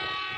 Yeah.